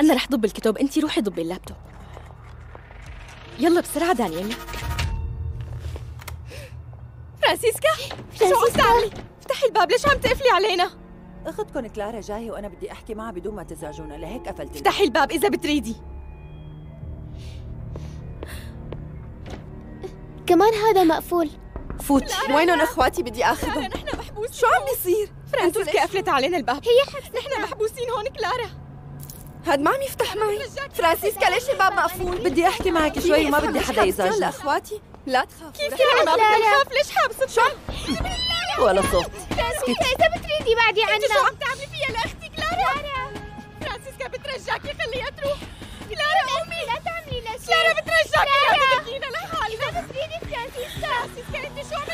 أنا رح ضب الكتب انت روحي ضبي اللابتوب. يلا بسرعة دانييلا فرانسيسكا شو عم تعملي؟ افتحي الباب ليش عم تقفلي علينا؟ اختكم كلارا جاية وأنا بدي أحكي معها بدون ما تزعجونا لهيك قفلت. افتحي الباب إذا بتريدي. كمان هذا مقفول. فوت. وينهم إخواتي بدي آخذهم؟ نحن محبوسين. شو عم بيصير؟ فرانسيسكا قفلت علينا الباب. هي حبست نحن محبوسين هون كلارا. هاد ما عم يفتح معي. فرانسيسكا ليش الباب مقفول؟ بدي أحكي معك شوي وما بدي حدا يزعجنا لاخواتي لا تخافوا كيف بدنا لا. نخاف ليش حابسه شو؟ ولا صوت. فرانسيسكا إذا بتريدي بعدي شو عنا عم تعملي فيها لأختي كلارا؟ فرانسيسكا بترجاكي خليها تروح. كلارا أمي. لا تعملي لا شيء. كلارا بترجاكي لا تتركينا لحالنا. إذا بتريدي فرانسيسكا.